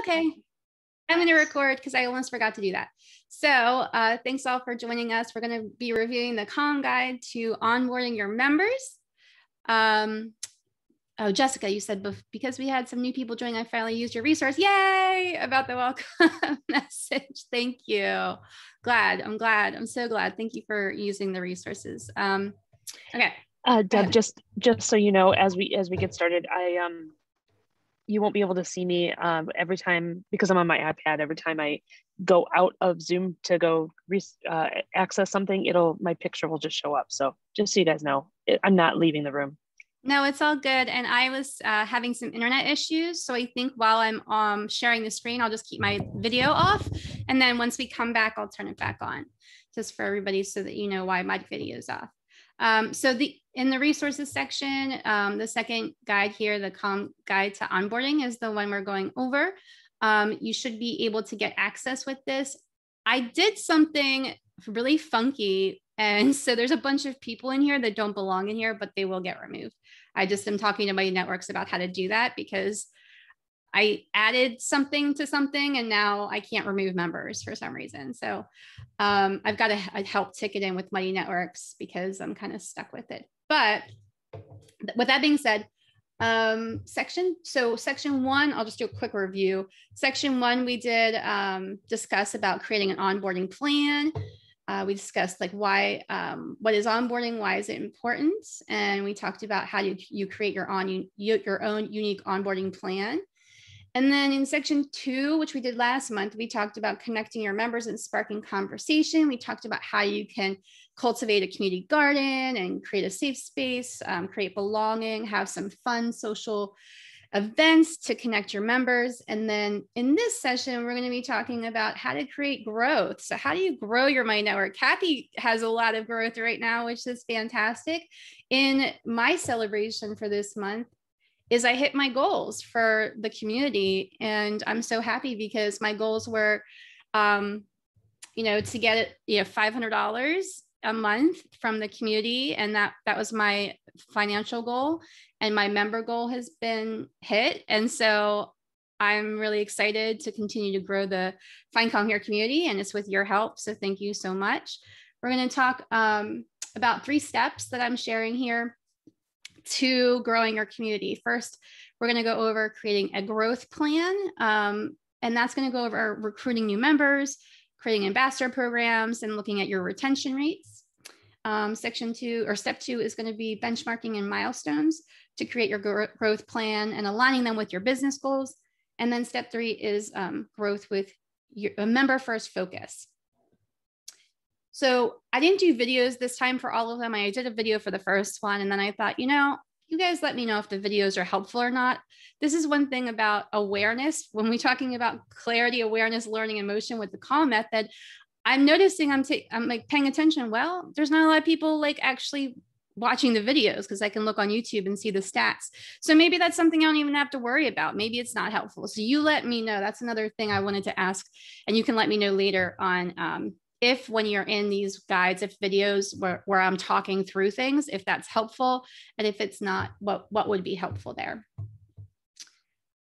okay. I'm going to record because I almost forgot to do that. So uh, thanks all for joining us. We're going to be reviewing the Calm Guide to onboarding your members. Um, oh, Jessica, you said because we had some new people join, I finally used your resource. Yay! About the welcome message. Thank you. Glad. I'm glad. I'm so glad. Thank you for using the resources. Um, okay. Uh, Deb, just just so you know, as we as we get started, I um you won't be able to see me um, every time because I'm on my iPad. Every time I go out of Zoom to go uh, access something, it'll my picture will just show up. So just so you guys know, it, I'm not leaving the room. No, it's all good. And I was uh, having some internet issues, so I think while I'm um, sharing the screen, I'll just keep my video off, and then once we come back, I'll turn it back on, just for everybody, so that you know why my video is off. Um, so the in the resources section, um, the second guide here, the Calm guide to onboarding is the one we're going over. Um, you should be able to get access with this. I did something really funky. And so there's a bunch of people in here that don't belong in here, but they will get removed. I just am talking to my networks about how to do that because I added something to something and now I can't remove members for some reason. So um, I've got a help ticket in with Mighty Networks because I'm kind of stuck with it. But with that being said, um, section, so section one, I'll just do a quick review. Section one, we did um, discuss about creating an onboarding plan. Uh, we discussed like why, um, what is onboarding, why is it important? And we talked about how you, you create your, on, your own unique onboarding plan. And then in section two, which we did last month, we talked about connecting your members and sparking conversation. We talked about how you can cultivate a community garden and create a safe space, um, create belonging, have some fun social events to connect your members. And then in this session, we're going to be talking about how to create growth. So, how do you grow your Mighty Network? Kathy has a lot of growth right now, which is fantastic. In my celebration for this month, is I hit my goals for the community. And I'm so happy because my goals were, um, you know, to get you know, $500 a month from the community. And that, that was my financial goal. And my member goal has been hit. And so I'm really excited to continue to grow the Find Calm Here community. And it's with your help. So thank you so much. We're going to talk um, about three steps that I'm sharing here to growing your community. First, we're going to go over creating a growth plan, um, and that's going to go over recruiting new members, creating ambassador programs, and looking at your retention rates. Um, section two or step two is going to be benchmarking and milestones to create your gro growth plan and aligning them with your business goals. And then step three is um, growth with your, a member first focus. So I didn't do videos this time for all of them. I did a video for the first one. And then I thought, you know, you guys let me know if the videos are helpful or not. This is one thing about awareness. When we're talking about clarity, awareness, learning, and motion with the calm method, I'm noticing I'm, ta- I'm like paying attention. Well, there's not a lot of people like actually watching the videos because I can look on YouTube and see the stats. So maybe that's something I don't even have to worry about. Maybe it's not helpful. So you let me know. That's another thing I wanted to ask. And you can let me know later on um, if when you're in these guides, if videos where, where I'm talking through things, if that's helpful, and if it's not, what, what would be helpful there.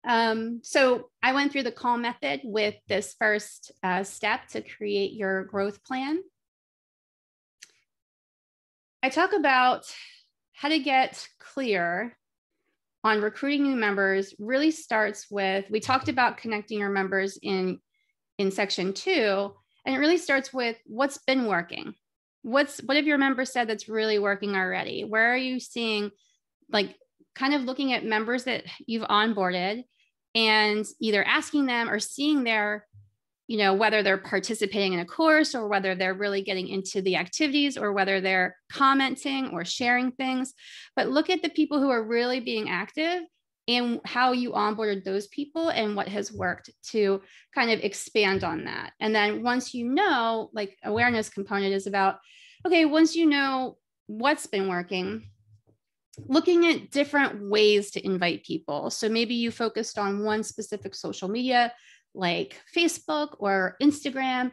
Um, so I went through the calm method with this first uh, step to create your growth plan. I talk about how to get clear on recruiting new members really starts with, we talked about connecting your members in, in section two, and it really starts with what's been working. What's what have your members said that's really working already? Where are you seeing like kind of looking at members that you've onboarded and either asking them or seeing their you know whether they're participating in a course or whether they're really getting into the activities or whether they're commenting or sharing things but look at the people who are really being active and how you onboarded those people and what has worked to kind of expand on that. And then once you know, like awareness component is about, okay, once you know what's been working, looking at different ways to invite people. So maybe you focused on one specific social media like Facebook or Instagram,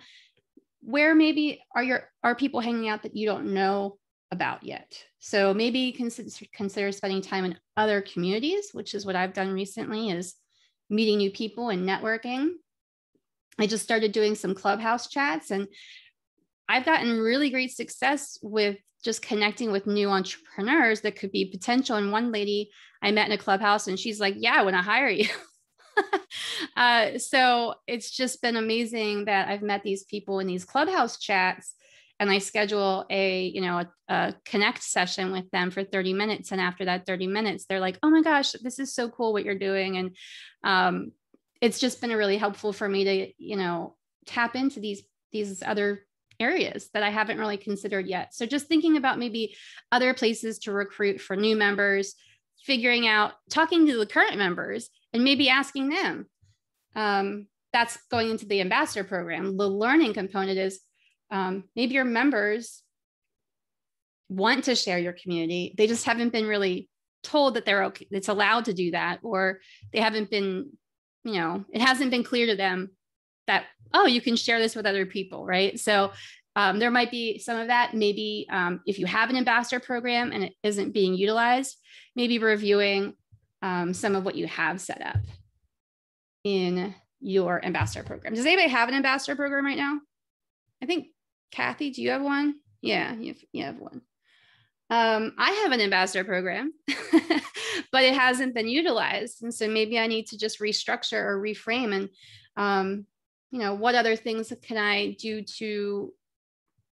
where maybe are your are people hanging out that you don't know about yet. So maybe consider, consider spending time in other communities, which is what I've done recently is meeting new people and networking. I just started doing some clubhouse chats and I've gotten really great success with just connecting with new entrepreneurs that could be potential. And one lady I met in a clubhouse and she's like, Yeah, I want to hire you. uh, so it's just been amazing that I've met these people in these clubhouse chats and I schedule a, you know, a, a, connect session with them for 30 minutes. And after that 30 minutes, they're like, oh my gosh, this is so cool what you're doing. And um, it's just been really helpful for me to, you know, tap into these, these other areas that I haven't really considered yet. So just thinking about maybe other places to recruit for new members, figuring out, talking to the current members and maybe asking them. Um, that's going into the ambassador program. The learning component is um, maybe your members want to share your community. They just haven't been really told that they're okay, it's allowed to do that, or they haven't been, you know, it hasn't been clear to them that, oh, you can share this with other people, right? So um, there might be some of that. Maybe um, if you have an ambassador program and it isn't being utilized, maybe reviewing um, some of what you have set up in your ambassador program. Does anybody have an ambassador program right now? I think Kathy, do you have one? Yeah, you have, you have one. Um, I have an ambassador program, but it hasn't been utilized. And so maybe I need to just restructure or reframe and, um, you know, what other things can I do to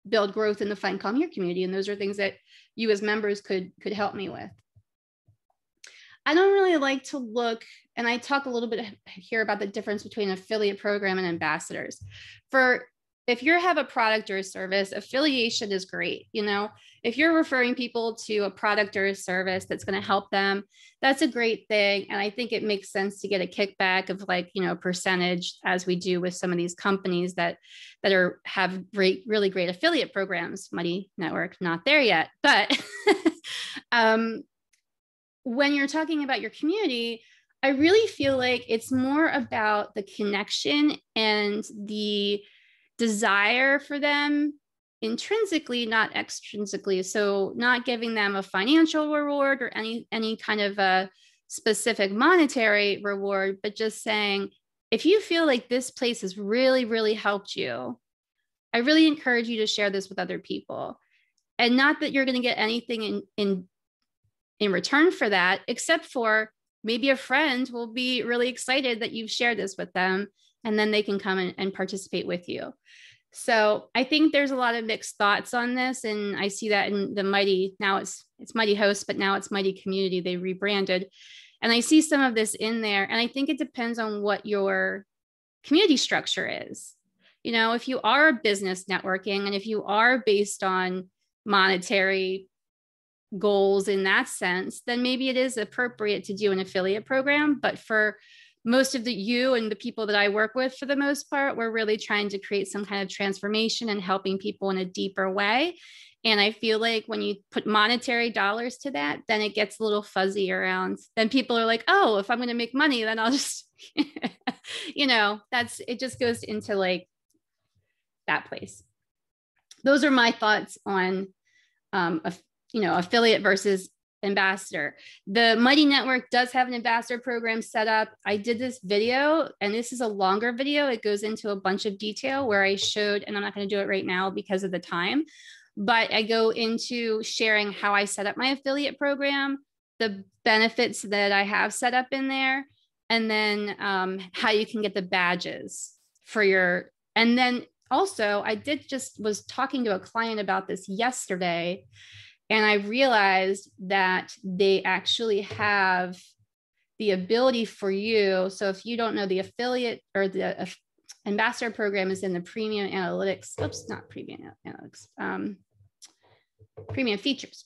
build growth in the Find Calm Here community? And those are things that you as members could, could help me with. I don't really like to look, and I talk a little bit here about the difference between affiliate program and ambassadors. For if you have a product or a service, affiliation is great. You know, if you're referring people to a product or a service that's going to help them, that's a great thing. And I think it makes sense to get a kickback of like, you know, percentage as we do with some of these companies that that are have great, really great affiliate programs. Mighty Network, not there yet. But um, when you're talking about your community, I really feel like it's more about the connection and the desire for them intrinsically not extrinsically. So not giving them a financial reward or any any kind of a specific monetary reward but just saying if you feel like this place has really really helped you i really encourage you to share this with other people. And not that you're going to get anything in in in return for that except for maybe a friend will be really excited that you've shared this with them and then they can come and, participate with you. So I think there's a lot of mixed thoughts on this, and I see that in the Mighty now it's it's Mighty Host, but now it's Mighty Community. They rebranded, and I see some of this in there. And I think it depends on what your community structure is. You know, if you are a business networking, and if you are based on monetary goals in that sense, then maybe it is appropriate to do an affiliate program. But for most of the you and the people that I work with, for the most part, we're really trying to create some kind of transformation and helping people in a deeper way. And I feel like when you put monetary dollars to that, then it gets a little fuzzy around. Then people are like, oh, if I'm going to make money, then I'll just, you know, that's it just goes into like that place. Those are my thoughts on, um, a, you know, affiliate versus ambassador. The Mighty Network does have an ambassador program set up. I did this video, and this is a longer video. It goes into a bunch of detail where I showed, and I'm not going to do it right now because of the time, but I go into sharing how I set up my affiliate program, the benefits that I have set up in there, and then um, how you can get the badges for your, and then also I did just was talking to a client about this yesterday and I realized that they actually have the ability for you. So if you don't know the affiliate or the uh, ambassador program is in the premium analytics, oops, not premium analytics, um, premium features.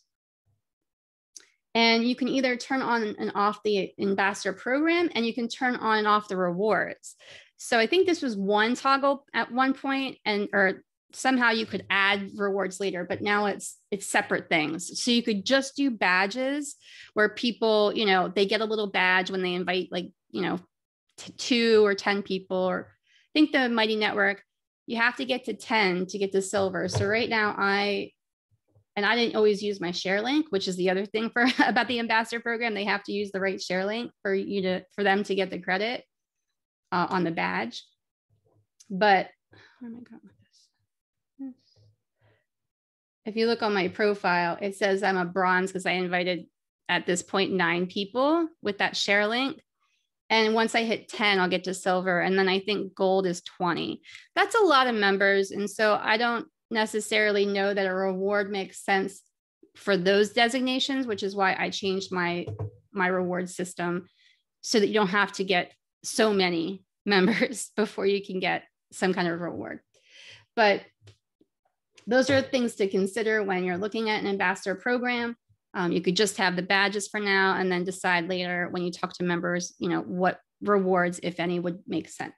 And you can either turn on and off the ambassador program and you can turn on and off the rewards. So I think this was one toggle at one point and or somehow you could add rewards later but now it's it's separate things so you could just do badges where people you know they get a little badge when they invite like you know t- two or 10 people or i think the mighty network you have to get to 10 to get to silver so right now i and i didn't always use my share link which is the other thing for about the ambassador program they have to use the right share link for you to for them to get the credit uh, on the badge. But where am I going with this? If you look on my profile, it says I'm a bronze because I invited at this point nine people with that share link. And once I hit 10, I'll get to silver. And then I think gold is 20. That's a lot of members. And so I don't necessarily know that a reward makes sense for those designations, which is why I changed my my reward system so that you don't have to get so many members before you can get some kind of reward. But those are things to consider when you're looking at an ambassador program. Um, you could just have the badges for now and then decide later when you talk to members, you know, what rewards, if any, would make sense.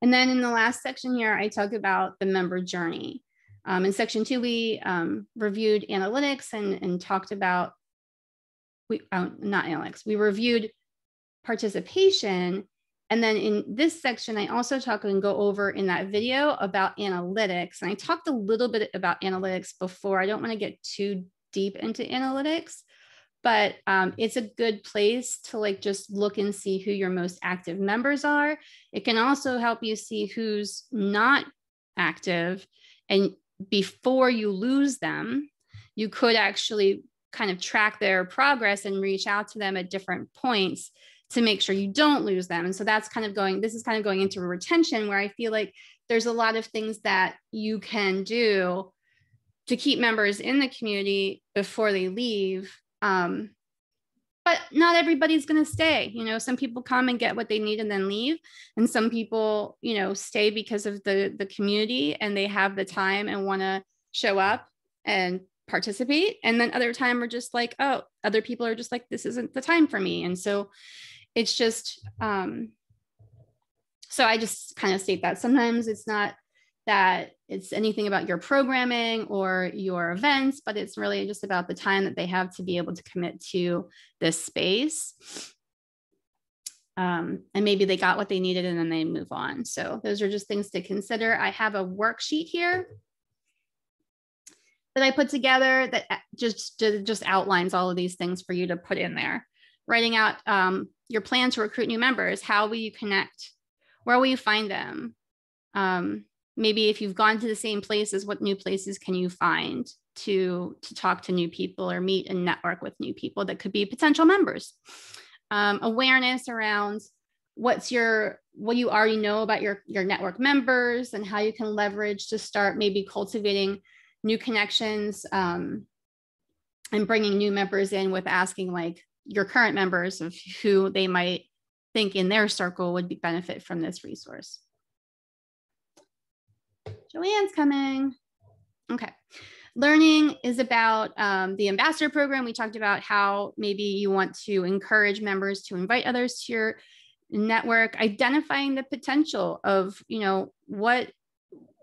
And then in the last section here, I talk about the member journey. Um, in section two, we um, reviewed analytics and, and talked about, we, oh, not analytics, we reviewed participation. And then in this section, I also talk and go over in that video about analytics. And I talked a little bit about analytics before. I don't want to get too deep into analytics, but um, it's a good place to like just look and see who your most active members are. It can also help you see who's not active and before you lose them, you could actually kind of track their progress and reach out to them at different points to make sure you don't lose them. And so that's kind of going, this is kind of going into retention where I feel like there's a lot of things that you can do to keep members in the community before they leave. Um, but not everybody's going to stay you know some people come and get what they need and then leave and some people you know stay because of the the community and they have the time and want to show up and participate and then other time are just like oh other people are just like this isn't the time for me and so it's just um so i just kind of state that sometimes it's not that it's anything about your programming or your events, but it's really just about the time that they have to be able to commit to this space. Um, and maybe they got what they needed and then they move on. So those are just things to consider. I have a worksheet here that I put together that uh, just, just outlines all of these things for you to put in there. Writing out um, your plan to recruit new members. How will you connect? Where will you find them? Um, maybe if you've gone to the same places what new places can you find to to talk to new people or meet and network with new people that could be potential members um, awareness around what's your what you already know about your your network members and how you can leverage to start maybe cultivating new connections um, and bringing new members in with asking like your current members of who they might think in their circle would be benefit from this resource Joanne's coming. Okay. Learning is about um, the ambassador program. We talked about how maybe you want to encourage members to invite others to your network, identifying the potential of, you know, what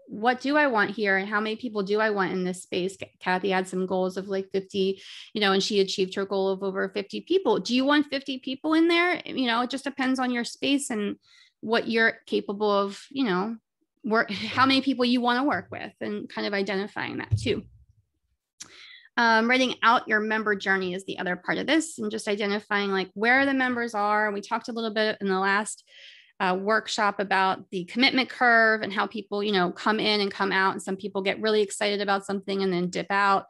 what do I want here and how many people do I want in this space? Kathy had some goals of like 50, you know, and she achieved her goal of over 50 people. Do you want 50 people in there? You know, it just depends on your space and what you're capable of, you know, work how many people you want to work with and kind of identifying that too um, writing out your member journey is the other part of this and just identifying like where the members are we talked a little bit in the last uh, workshop about the commitment curve and how people you know come in and come out and some people get really excited about something and then dip out.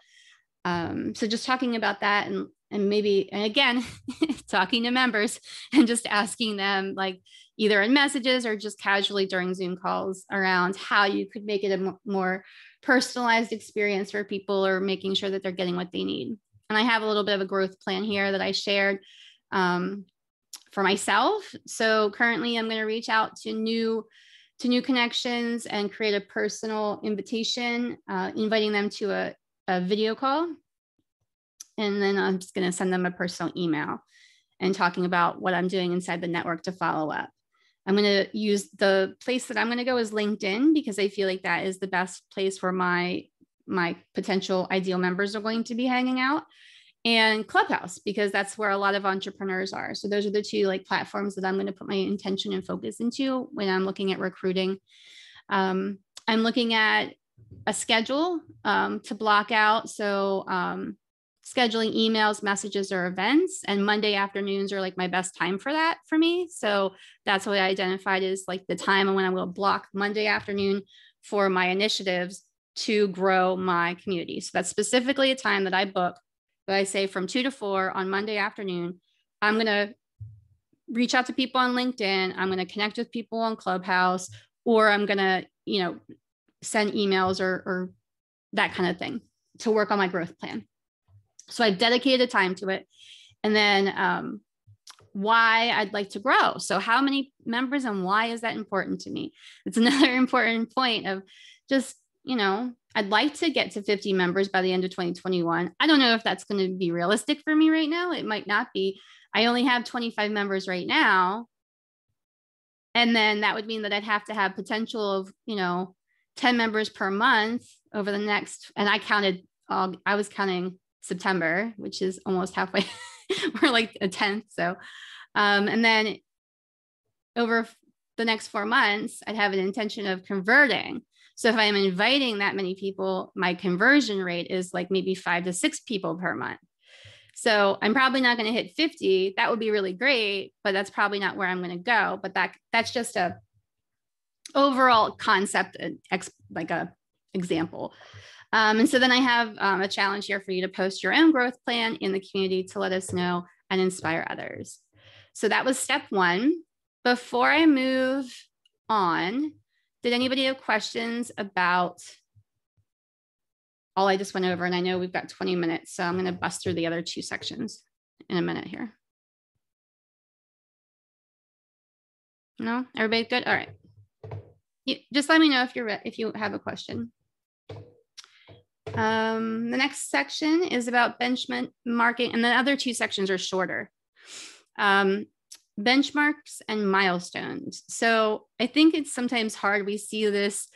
Um, so just talking about that and and maybe and again talking to members and just asking them like either in messages or just casually during zoom calls around how you could make it a more personalized experience for people or making sure that they're getting what they need. And i have a little bit of a growth plan here that i shared. Um, for myself. So currently i'm going to reach out to new to new connections and create a personal invitation uh, inviting them to a, a video call. And then I'm just going to send them a personal email and talking about what I'm doing inside the network to follow up. I'm going to use the place that I'm going to go is LinkedIn because I feel like that is the best place where my my potential ideal members are going to be hanging out and Clubhouse because that's where a lot of entrepreneurs are. So those are the two like platforms that I'm going to put my intention and focus into when I'm looking at recruiting. Um, I'm looking at a schedule um, to block out. So um, scheduling emails, messages, or events. And Monday afternoons are like my best time for that for me. So that's what I identified as like the time when I will block Monday afternoon for my initiatives to grow my community. So that's specifically a time that I book, but I say from two to four on Monday afternoon. I'm going to reach out to people on LinkedIn. I'm going to connect with people on Clubhouse, or I'm going to, you know, send emails or, or that kind of thing to work on my growth plan. So I've dedicated time to it. And then um, why I'd like to grow. So, how many members and why is that important to me? It's another important point of just, you know, I'd like to get to 50 members by the end of 2021. I don't know if that's going to be realistic for me right now. It might not be. I only have 25 members right now. And then that would mean that I'd have to have potential of, you know, 10 members per month over the next, and I counted, uh, I was counting September, which is almost halfway. We're like a tenth. So, um, and then over the next four months, I'd have an intention of converting. So if I'm inviting that many people, my conversion rate is like maybe five to six people per month. So I'm probably not going to hit 50. That would be really great, but that's probably not where I'm going to go. But that that's just a overall concept, like a example. Um, and so then I have um, a challenge here for you to post your own growth plan in the community to let us know and inspire others. So that was step one. Before I move on, did anybody have questions about all I just went over? And I know we've got 20 minutes, so I'm going to bust through the other two sections in a minute here. No, everybody good? All right. Just let me know if you're if you have a question. Um, the next section is about benchmarking, and the other two sections are shorter. Um, benchmarks and milestones. So I think it's sometimes hard. We see this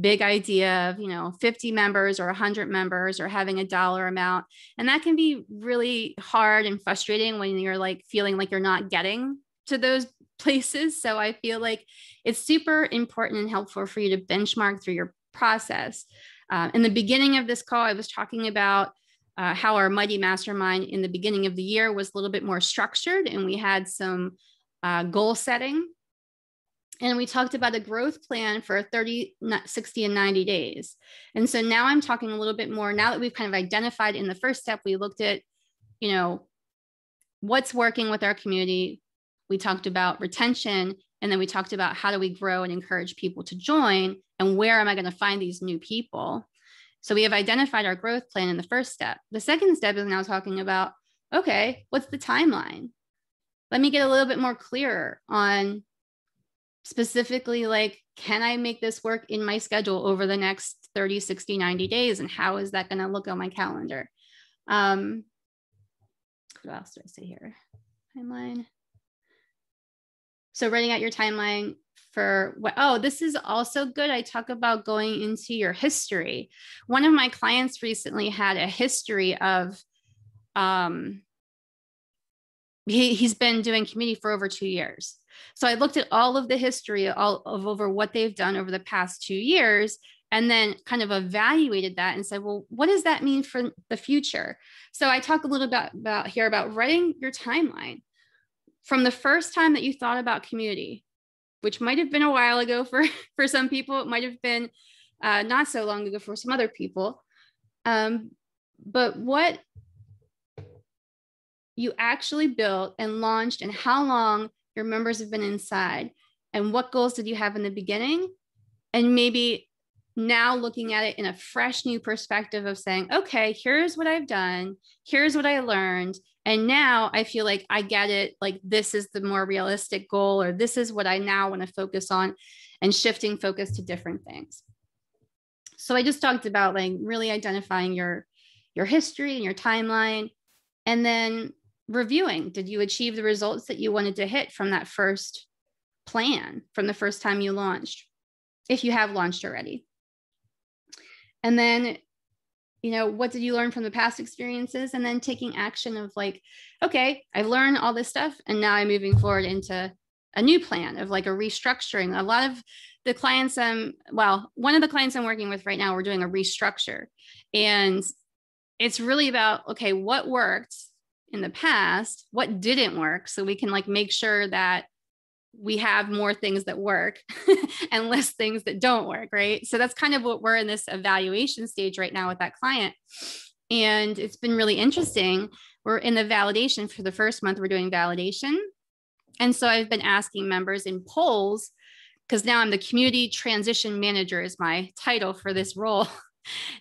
big idea of, you know, 50 members or 100 members or having a dollar amount. And that can be really hard and frustrating when you're like feeling like you're not getting to those places. So I feel like it's super important and helpful for you to benchmark through your process. Uh, in the beginning of this call, I was talking about uh, how our Mighty Mastermind in the beginning of the year was a little bit more structured and we had some uh, goal setting. And we talked about a growth plan for 30, 60, and 90 days. And so now I'm talking a little bit more. Now that we've kind of identified in the first step, we looked at, you know, what's working with our community. We talked about retention and then we talked about how do we grow and encourage people to join and where am I going to find these new people? So we have identified our growth plan in the first step. The second step is now talking about okay, what's the timeline? Let me get a little bit more clear on specifically like can I make this work in my schedule over the next 30, 60, 90 days and how is that going to look on my calendar? Um what else do I say here? Timeline. So writing out your timeline for what, oh, this is also good. I talk about going into your history. One of my clients recently had a history of, um, he, he's been doing community for over two years. So I looked at all of the history all of over what they've done over the past two years and then kind of evaluated that and said, well, what does that mean for the future? So I talk a little bit about here about writing your timeline from the first time that you thought about community, which might have been a while ago for, for some people, it might have been uh, not so long ago for some other people. Um, but what you actually built and launched and how long your members have been inside and what goals did you have in the beginning and maybe now looking at it in a fresh new perspective of saying okay here's what i've done here's what i learned and now I feel like I get it. Like, this is the more realistic goal, or this is what I now want to focus on, and shifting focus to different things. So I just talked about like really identifying your your history and your timeline and then reviewing. Did you achieve the results that you wanted to hit from that first plan from the first time you launched if you have launched already? And then you know what did you learn from the past experiences? And then taking action of like okay i've learned all this stuff and now i'm moving forward into a new plan of like a restructuring. A lot of the clients um well one of the clients i'm working with right now we're doing a restructure. And it's really about okay, what worked in the past, what didn't work, so we can like make sure that we have more things that work and less things that don't work, right? So that's kind of what we're in this evaluation stage right now with that client. And it's been really interesting. We're in the validation for the first month, we're doing validation. And so I've been asking members in polls, because now I'm the community transition manager, is my title for this role.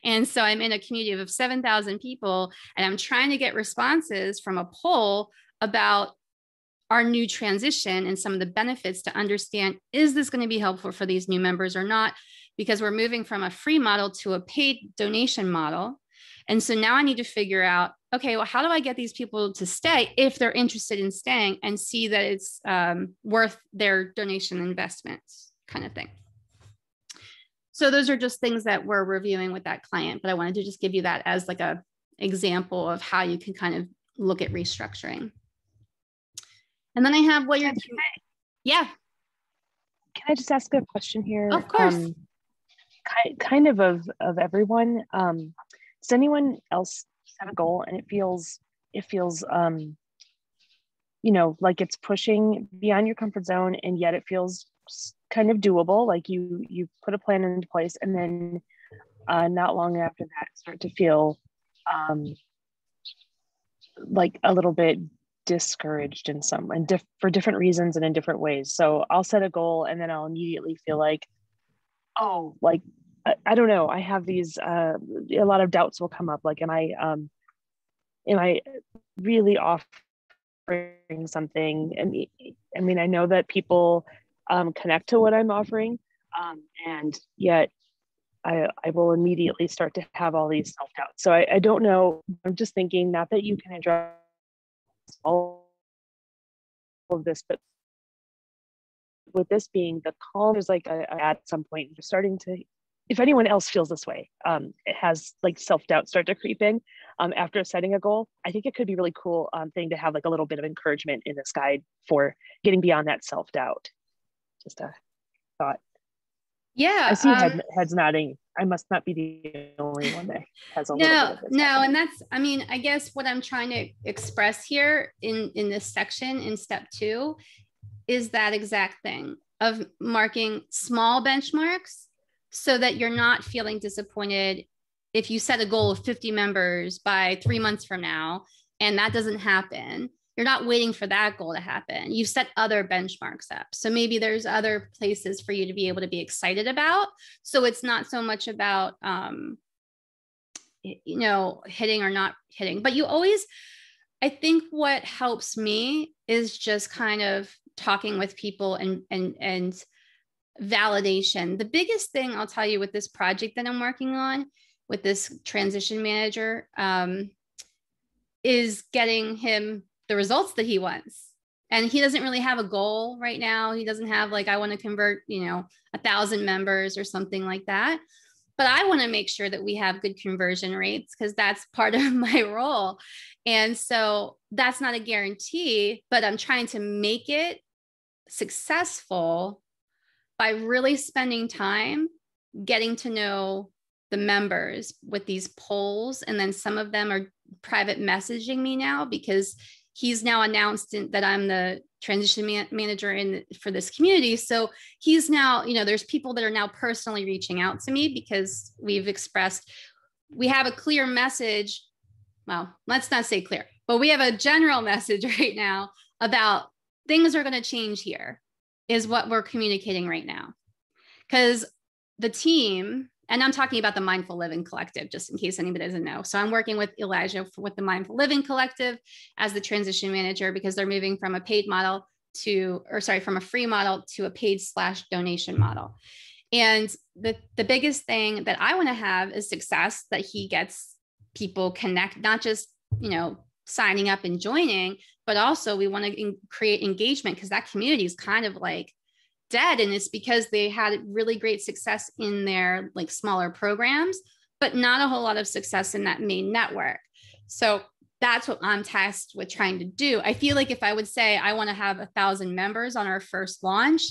And so I'm in a community of 7,000 people, and I'm trying to get responses from a poll about our new transition and some of the benefits to understand is this going to be helpful for these new members or not? Because we're moving from a free model to a paid donation model. And so now I need to figure out okay, well, how do I get these people to stay if they're interested in staying and see that it's um, worth their donation investments, kind of thing. So those are just things that we're reviewing with that client, but I wanted to just give you that as like a example of how you can kind of look at restructuring. And then I have what you're, yeah. Can I just ask a question here? Of course. Um, kind, kind of of, of everyone. Um, does anyone else set a goal and it feels, it feels, um, you know, like it's pushing beyond your comfort zone and yet it feels kind of doable. Like you, you put a plan into place and then uh, not long after that start to feel um, like a little bit discouraged in some and diff- for different reasons and in different ways. So i'll set a goal and then i'll immediately feel like oh like i, I don't know. I have these uh, a lot of doubts will come up. Like am i um am i really offering something? And i mean i know that people um, connect to what i'm offering um, and yet I, I will immediately start to have all these self doubts. So I, I don't know. I'm just thinking, not that you can address all of this, but with this being the calm is like a, a, at some point you're starting to if anyone else feels this way um, it has like self-doubt start to creep in um, after setting a goal i think it could be really cool um, thing to have like a little bit of encouragement in this guide for getting beyond that self-doubt just a thought. Yeah i see head, um, heads nodding. I must not be the only one that has a no, no, and that's I mean, I guess what I'm trying to express here in in this section in step two is that exact thing of marking small benchmarks so that you're not feeling disappointed if you set a goal of 50 members by three months from now and that doesn't happen you're not waiting for that goal to happen. You've set other benchmarks up. So maybe there's other places for you to be able to be excited about. So it's not so much about, um, you know, hitting or not hitting, but you always, I think what helps me is just kind of talking with people and, and, and, validation. The biggest thing I'll tell you with this project that I'm working on with this transition manager um, is getting him the results that he wants. And he doesn't really have a goal right now. He doesn't have like i want to convert you know a thousand members or something like that. But i want to make sure that we have good conversion rates because that's part of my role. And so that's not a guarantee but i'm trying to make it successful by really spending time getting to know the members with these polls. And then some of them are private messaging me now because he's now announced in, that I'm the transition man- manager in for this community. So he's now, you know, there's people that are now personally reaching out to me because we've expressed we have a clear message. Well, let's not say clear, but we have a general message right now about things are going to change here is what we're communicating right now. Cuz the team and I'm talking about the Mindful Living Collective, just in case anybody doesn't know. So I'm working with Elijah with the Mindful Living Collective as the transition manager because they're moving from a paid model to, or sorry, from a free model to a paid slash donation model. And the, the biggest thing that I want to have is success that he gets people connect, not just, you know, signing up and joining, but also we want to create engagement because that community is kind of like dead and it's because they had really great success in their like smaller programs but not a whole lot of success in that main network so that's what i'm tasked with trying to do i feel like if i would say i want to have a thousand members on our first launch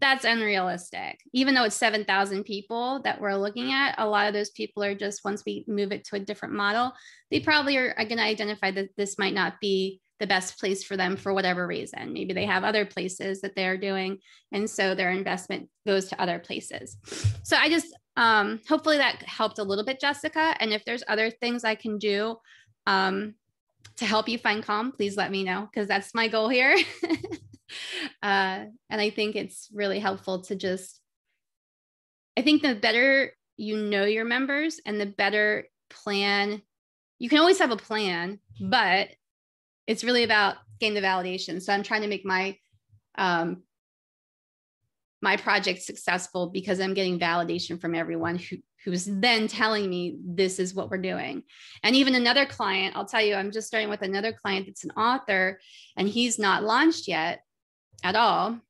that's unrealistic. Even though it's 7,000 people that we're looking at, a lot of those people are just, once we move it to a different model, they probably are, are going to identify that this might not be the best place for them for whatever reason. Maybe they have other places that they're doing. And so their investment goes to other places. So I just, um, hopefully that helped a little bit, Jessica. And if there's other things I can do um, to help you find calm, please let me know because that's my goal here. uh, and I think it's really helpful to just, I think the better you know your members and the better plan, you can always have a plan, but it's really about getting the validation. So I'm trying to make my um, my project successful because I'm getting validation from everyone who who's then telling me this is what we're doing. And even another client, I'll tell you, I'm just starting with another client that's an author and he's not launched yet at all.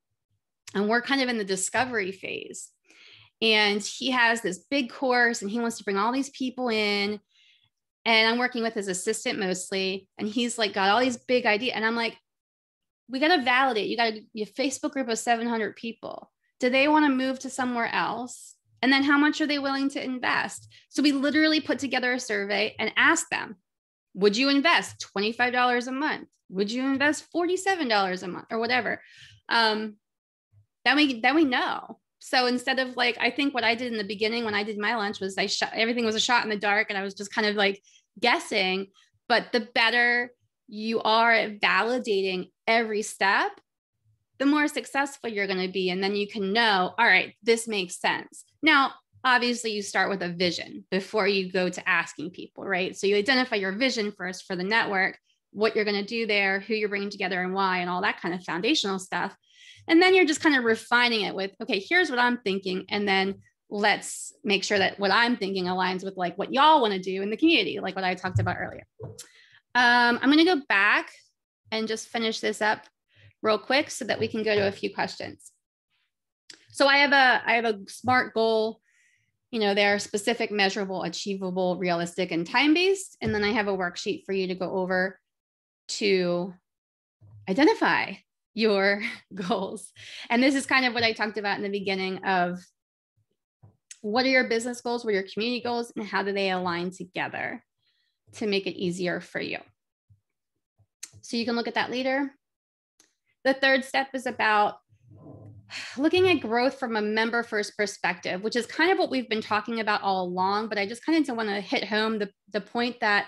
And we're kind of in the discovery phase. And he has this big course and he wants to bring all these people in. And I'm working with his assistant mostly. And he's like got all these big ideas. And I'm like, we got to validate. You got a, Facebook group of 700 people. Do they want to move to somewhere else? And then how much are they willing to invest? So we literally put together a survey and asked them, would you invest $25 a month? Would you invest $47 a month or whatever? Um, then we then we know. So instead of like, I think what I did in the beginning when I did my lunch was I shot everything was a shot in the dark and I was just kind of like guessing. But the better you are at validating every step, the more successful you're going to be. And then you can know, all right, this makes sense. Now, obviously you start with a vision before you go to asking people, right? So you identify your vision first for the network, what you're going to do there, who you're bringing together and why, and all that kind of foundational stuff. And then you're just kind of refining it with, okay, here's what I'm thinking. And then let's make sure that what I'm thinking aligns with like what y'all want to do in the community, like what I talked about earlier. Um, I'm going to go back and just finish this up real quick so that we can go to a few questions. So I have a I have a SMART goal you know, they're specific, measurable, achievable, realistic, and time based. And then I have a worksheet for you to go over to identify your goals. And this is kind of what I talked about in the beginning of what are your business goals, what are your community goals, and how do they align together to make it easier for you. So you can look at that later. The third step is about looking at growth from a member first perspective, which is kind of what we've been talking about all along, but I just kind of want to hit home the, the point that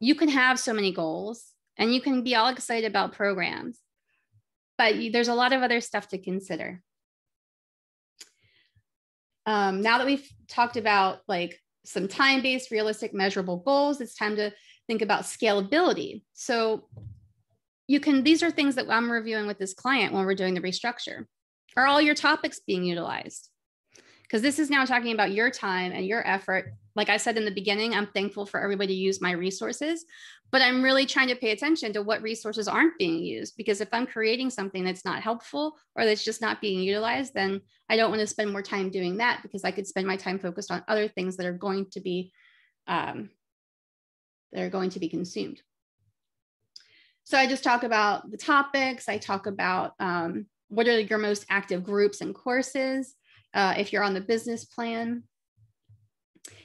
you can have so many goals and you can be all excited about programs, but there's a lot of other stuff to consider. Um, now that we've talked about like some time-based, realistic, measurable goals, it's time to think about scalability. So you can, these are things that I'm reviewing with this client when we're doing the restructure. Are all your topics being utilized? Because this is now talking about your time and your effort. Like I said in the beginning, I'm thankful for everybody to use my resources, but I'm really trying to pay attention to what resources aren't being used. Because if I'm creating something that's not helpful or that's just not being utilized, then I don't want to spend more time doing that because I could spend my time focused on other things that are going to be um, that are going to be consumed. So I just talk about the topics. I talk about um, what are your most active groups and courses. Uh, if you're on the business plan,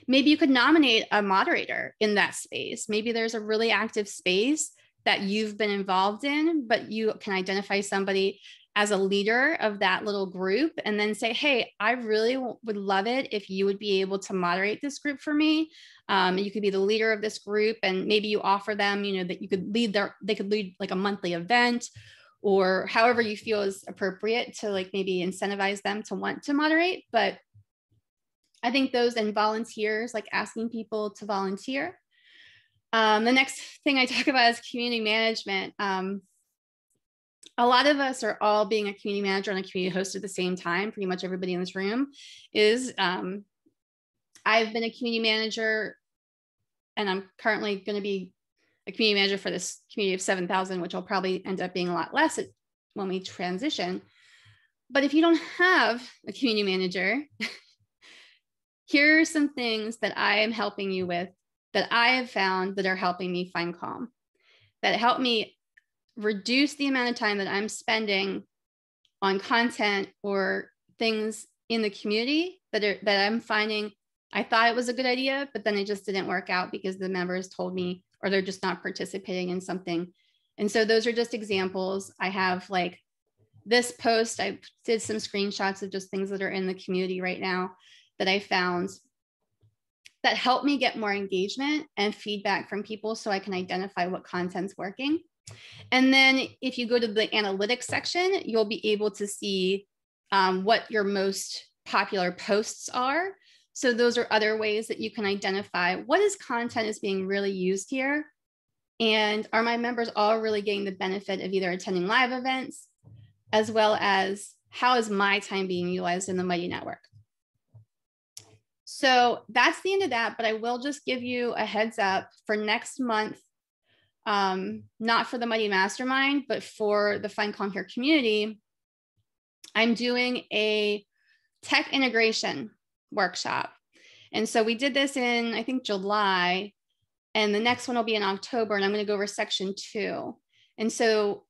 maybe you could nominate a moderator in that space. Maybe there's a really active space that you've been involved in, but you can identify somebody as a leader of that little group and then say, Hey, I really would love it if you would be able to moderate this group for me. Um, you could be the leader of this group and maybe you offer them, you know, that you could lead their, they could lead like a monthly event or however you feel is appropriate to like maybe incentivize them to want to moderate. But I think those and volunteers, like asking people to volunteer. Um, the next thing I talk about is community management. Um, a lot of us are all being a community manager and a community host at the same time. Pretty much everybody in this room is. Um, I've been a community manager and I'm currently going to be a community manager for this community of 7,000, which will probably end up being a lot less when we transition. But if you don't have a community manager, here are some things that I am helping you with that I have found that are helping me find calm, that help me reduce the amount of time that I'm spending on content or things in the community that are that I'm finding I thought it was a good idea, but then it just didn't work out because the members told me or they're just not participating in something. And so those are just examples. I have like this post, I did some screenshots of just things that are in the community right now that I found that help me get more engagement and feedback from people so I can identify what content's working. And then if you go to the analytics section, you'll be able to see um, what your most popular posts are. So those are other ways that you can identify what is content is being really used here. And are my members all really getting the benefit of either attending live events as well as how is my time being utilized in the Mighty Network? So that's the end of that, but I will just give you a heads up for next month, um, not for the Mighty Mastermind, but for the Find Calm Here community. I'm doing a tech integration workshop. And so we did this in, I think, July, and the next one will be in October, and I'm going to go over section two. And so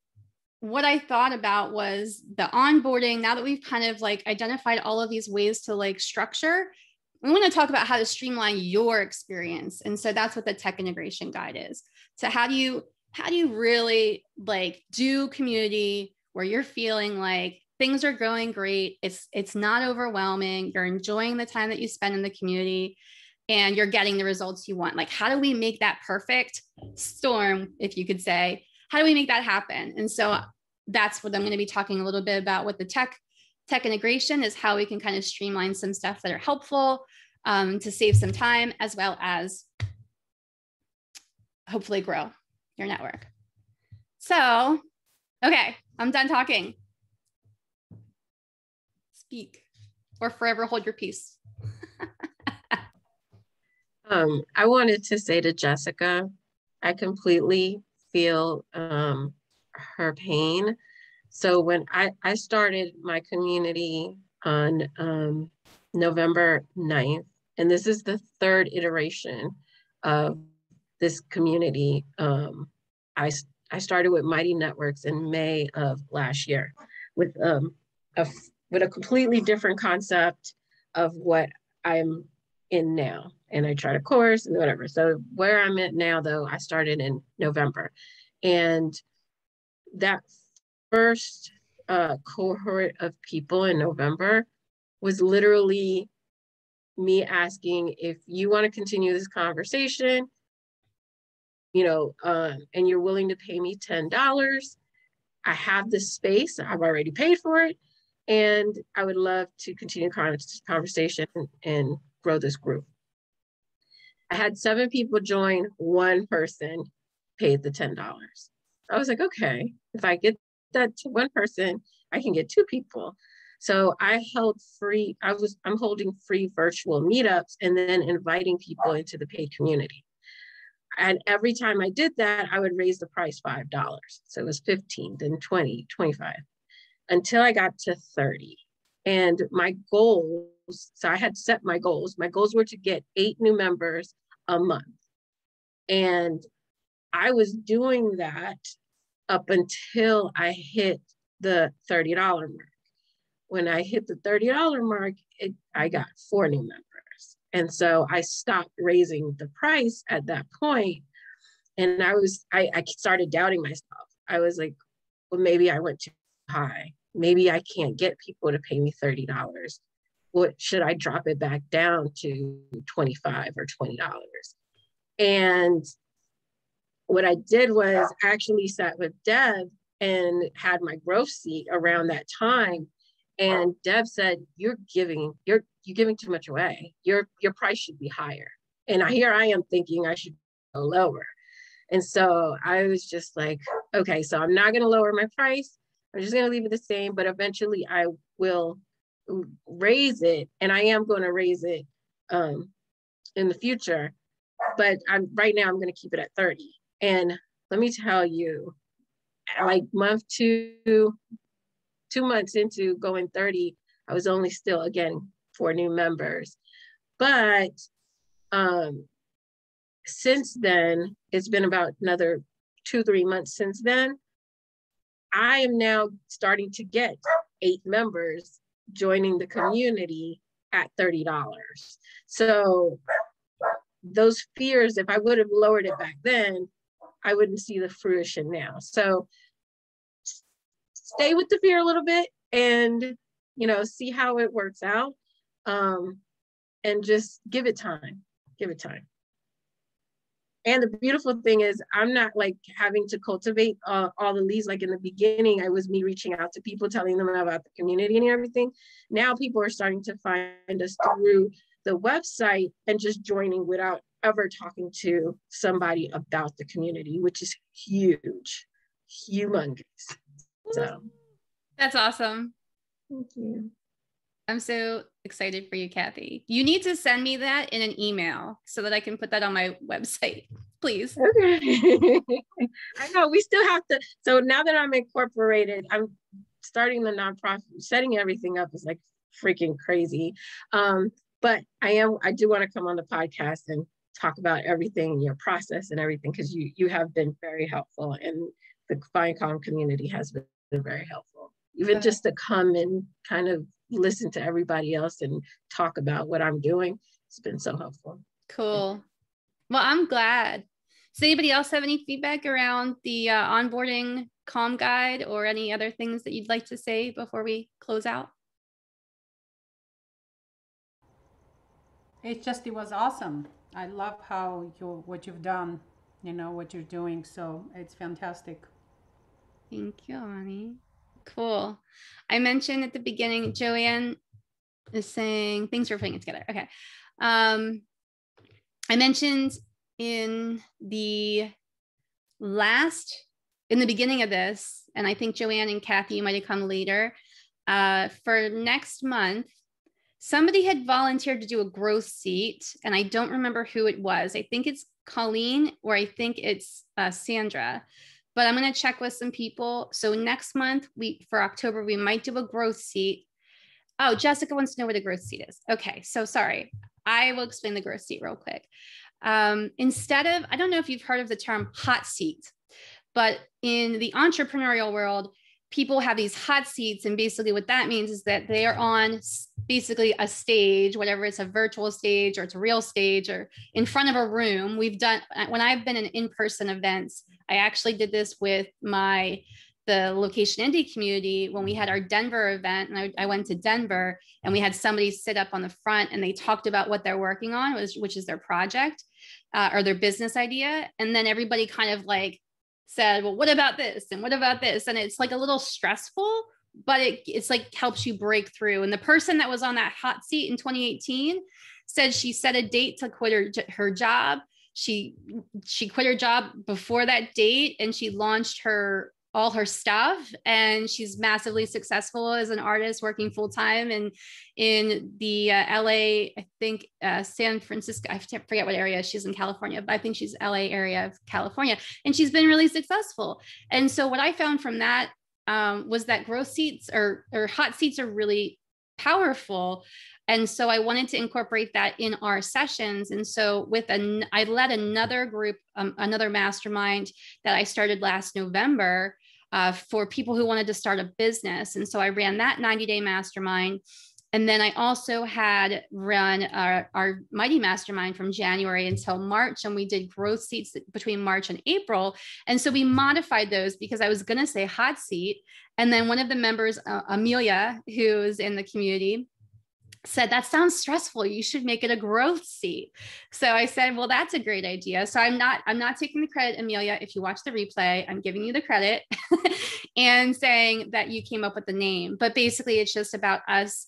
what I thought about was the onboarding. Now that we've kind of like identified all of these ways to like structure, we want to talk about how to streamline your experience. And so that's what the tech integration guide is. So how do you how do you really like do community where you're feeling like things are going great, it's it's not overwhelming, you're enjoying the time that you spend in the community and you're getting the results you want. Like how do we make that perfect storm if you could say? How do we make that happen? And so that's what I'm going to be talking a little bit about with the tech tech integration is how we can kind of streamline some stuff that are helpful um, to save some time as well as hopefully grow your network. So, okay, I'm done talking. Speak or forever hold your peace. um, I wanted to say to Jessica, I completely feel um, her pain. So when I, I started my community on um, November 9th, and this is the third iteration of this community. Um, I, I started with Mighty Networks in May of last year with, um, a, with a completely different concept of what I'm in now. And I tried a course and whatever. So where I'm at now, though, I started in November. And that first uh, cohort of people in November was literally me asking if you want to continue this conversation, you know, um, and you're willing to pay me $10. I have this space, I've already paid for it, and I would love to continue conversation and grow this group. I had seven people join, one person paid the $10. I was like, okay, if I get that to one person, I can get two people. So I held free, I was, I'm holding free virtual meetups and then inviting people into the paid community. And every time I did that, I would raise the price $5. So it was 15, then 20, 25, until I got to 30. And my goals, so I had set my goals. My goals were to get eight new members a month. And I was doing that up until I hit the $30 mark. When I hit the $30 mark, it, I got four new members. And so I stopped raising the price at that point. And I was, I, I started doubting myself. I was like, well, maybe I went too high. Maybe I can't get people to pay me $30. What should I drop it back down to 25 or $20? And what I did was actually sat with Deb and had my growth seat around that time. And Deb said, "You're giving you're you're giving too much away. Your your price should be higher." And I, here I am thinking I should go lower. And so I was just like, okay, so I'm not going to lower my price. I'm just going to leave it the same, but eventually I will raise it, and I am going to raise it um, in the future. But I'm right now I'm going to keep it at 30 and let me tell you, like month two, two months into going 30, I was only still again four new members. But um, since then, it's been about another two, three months since then. I am now starting to get eight members joining the community at $30. So those fears, if I would have lowered it back then, I wouldn't see the fruition now. So stay with the fear a little bit and you know see how it works out um, and just give it time give it time and the beautiful thing is i'm not like having to cultivate uh, all the leads. Like in the beginning i was me reaching out to people telling them about the community and everything. Now people are starting to find us through the website and just joining without ever talking to somebody about the community which is huge humongous. So. That's awesome. Thank you. I'm so excited for you, Kathy. You need to send me that in an email so that I can put that on my website, please. Okay. I know we still have to. So now that I'm incorporated, I'm starting the nonprofit, setting everything up is like freaking crazy. Um, but I am, I do want to come on the podcast and talk about everything, your process and everything, because you you have been very helpful and the Find Calm community has been, been very helpful. Even just to come and kind of listen to everybody else and talk about what I'm doing. It's been so helpful. Cool. Well, I'm glad. Does anybody else have any feedback around the uh, onboarding calm guide or any other things that you'd like to say before we close out? It just it was awesome. I love how you what you've done, you know what you're doing. So it's fantastic. Thank you, Ani. Cool. I mentioned at the beginning, Joanne is saying things are putting it together. Okay. Um, I mentioned in the last, in the beginning of this, and I think Joanne and Kathy might have come later. Uh, for next month, somebody had volunteered to do a growth seat, and I don't remember who it was. I think it's Colleen or I think it's uh, Sandra but I'm going to check with some people. So next month, we for October, we might do a growth seat. Oh, Jessica wants to know what a growth seat is. Okay, so sorry. I will explain the growth seat real quick. Um, instead of, I don't know if you've heard of the term hot seat, but in the entrepreneurial world, people have these hot seats. And basically, what that means is that they are on basically a stage, whatever it's a virtual stage or it's a real stage or in front of a room. We've done, when I've been in in person events, I actually did this with my the location indie community when we had our Denver event and I, I, went to Denver and we had somebody sit up on the front and they talked about what they're working on which, which is their project uh, or their business idea and then everybody kind of like said well what about this and what about this? And it's like a little stressful but it, it's like helps you break through. And the person that was on that hot seat in 2018 said she set a date to quit her, her job. She she quit her job before that date and she launched her all her stuff and she's massively successful as an artist working full time and in the uh, LA I think uh, San Francisco I forget what area she's in California but I think she's LA area of California and she's been really successful and so what I found from that um, was that growth seats or or hot seats are really powerful and so I wanted to incorporate that in our sessions. And so with an, I led another group, um, another mastermind that I started last November uh, for people who wanted to start a business. And so I ran that 90 day mastermind. And then I also had run our, our Mighty Mastermind from January until March, and we did growth seats between March and April. And so we modified those because I was going to say hot seat. And then one of the members, uh, Amelia, who's in the community, said that sounds stressful. You should make it a growth seat. So i said well that's a great idea. So i'm not i'm not taking the credit amelia. If you watch the replay i'm giving you the credit and saying that you came up with the name. But basically it's just about us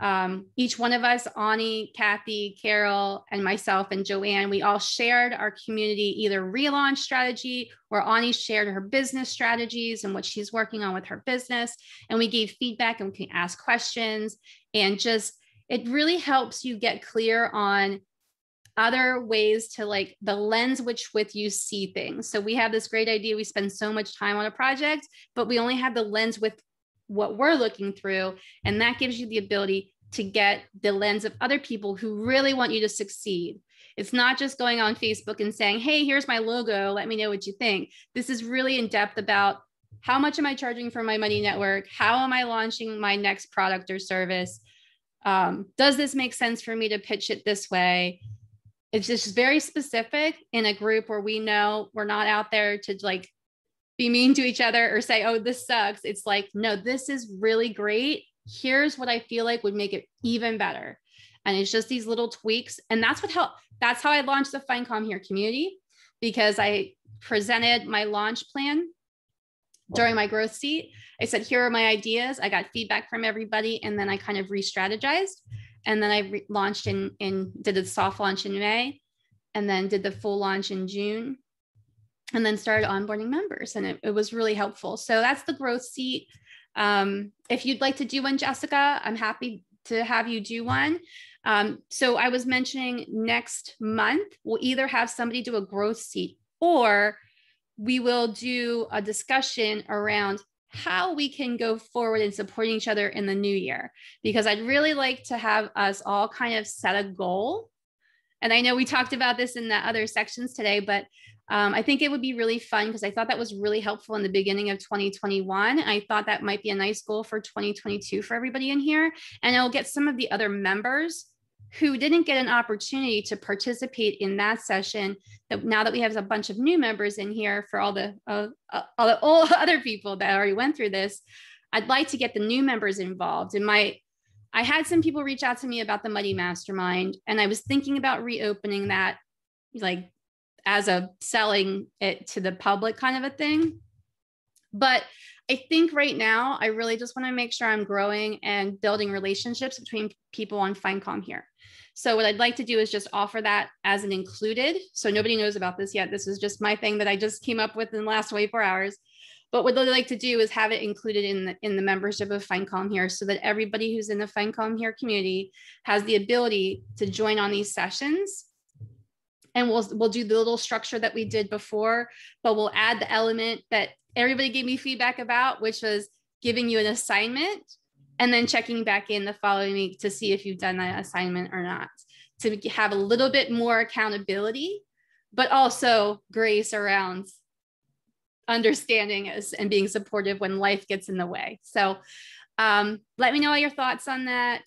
um, each one of us ani kathy carol and myself and joanne we all shared our community either relaunch strategy or ani shared her business strategies and what she's working on with her business. And we gave feedback and we can ask questions and just it really helps you get clear on other ways to like the lens which with you see things. So we have this great idea. We spend so much time on a project, but we only have the lens with what we're looking through. And that gives you the ability to get the lens of other people who really want you to succeed. It's not just going on Facebook and saying, hey, here's my logo. Let me know what you think. This is really in depth about how much am I charging for my Mighty Network? How am I launching my next product or service? Um, does this make sense for me to pitch it this way? It's just very specific in a group where we know we're not out there to like be mean to each other or say, oh, this sucks. It's like, no, this is really great. Here's what I feel like would make it even better. And it's just these little tweaks. And that's what helped. That's how I launched the Find Calm Here community because I presented my launch plan during my growth seat. I said, here are my ideas. I got feedback from everybody. And then I kind of re strategized. And then I re- launched in, in, did a soft launch in May and then did the full launch in June and then started onboarding members. And it, it was really helpful. So that's the growth seat. Um, if you'd like to do one, Jessica, I'm happy to have you do one. Um, so I was mentioning next month, we'll either have somebody do a growth seat or we will do a discussion around how we can go forward in supporting each other in the new year because I'd really like to have us all kind of set a goal. And I know we talked about this in the other sections today, but um, I think it would be really fun because I thought that was really helpful in the beginning of 2021. I thought that might be a nice goal for 2022 for everybody in here. And it'll get some of the other members who didn't get an opportunity to participate in that session that now that we have a bunch of new members in here for all the uh, uh, all the all other people that already went through this i'd like to get the new members involved. In my i had some people reach out to me about the Mighty Mastermind and i was thinking about reopening that like as a selling it to the public kind of a thing. But I think right now, I really just want to make sure I'm growing and building relationships between people on Find Calm here. So what I'd like to do is just offer that as an included. So nobody knows about this yet. This is just my thing that I just came up with in the last 24 hours. But what I'd like to do is have it included in the, in the membership of Find Calm here so that everybody who's in the Find Calm here community has the ability to join on these sessions. And we'll, we'll do the little structure that we did before, but we'll add the element that everybody gave me feedback about, which was giving you an assignment and then checking back in the following week to see if you've done that assignment or not to have a little bit more accountability but also grace around understanding us and being supportive when life gets in the way. So um, let me know all your thoughts on that.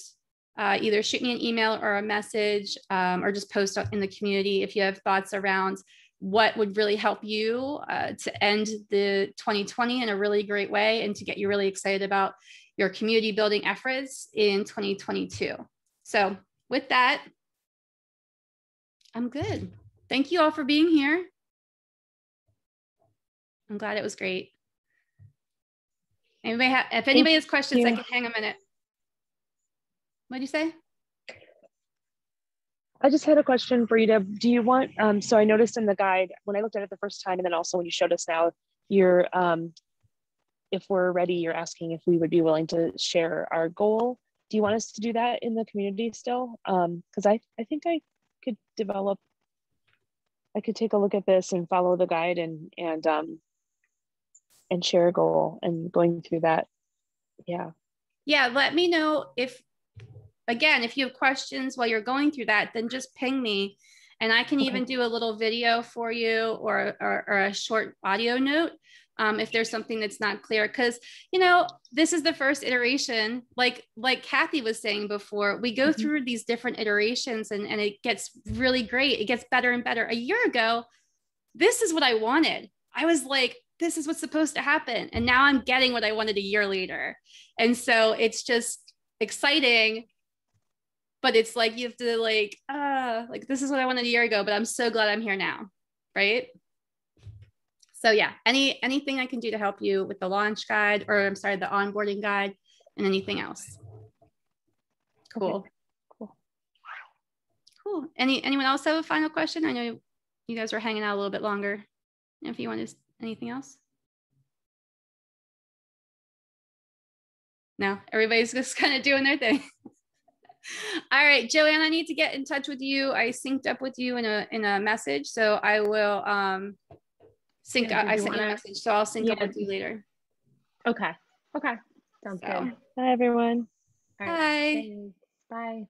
Uh, either shoot me an email or a message um, or just post in the community if you have thoughts around what would really help you uh, to end the 2020 in a really great way and to get you really excited about your community building efforts in 2022. So with that, I'm good. Thank you all for being here. I'm glad it was great. Anybody have, if anybody has questions, I can hang a minute. What do you say? I just had a question for you, Deb. Do you want, um, so I noticed in the guide, when I looked at it the first time, and then also when you showed us now, your um, if we're ready, you're asking if we would be willing to share our goal. Do you want us to do that in the community still? Because um, I, I think I could develop, I could take a look at this and follow the guide and and um, and share a goal and going through that. Yeah. Yeah. Let me know if, again, if you have questions while you're going through that, then just ping me and I can okay. even do a little video for you or, or, or a short audio note um, if there's something that's not clear. Because you know this is the first iteration like like kathy was saying before we go mm-hmm. through these different iterations and, and it gets really great. It gets better and better. A year ago this is what i wanted. I was like this is what's supposed to happen and now i'm getting what i wanted a year later. And so it's just exciting but it's like you have to like uh like this is what i wanted a year ago but i'm so glad i'm here now right so yeah, any anything I can do to help you with the launch guide, or I'm sorry, the onboarding guide, and anything else. Cool. Okay. Cool. Cool. Any anyone else have a final question? I know you guys were hanging out a little bit longer. If you want to, anything else? No, everybody's just kind of doing their thing. All right, Joanne, I need to get in touch with you. I synced up with you in a in a message, so I will um sync. Yeah, I, I sent you a message, so I'll sync yeah. up with you later. Okay. Okay. Sounds so. good. Bye, everyone. Bye. Bye.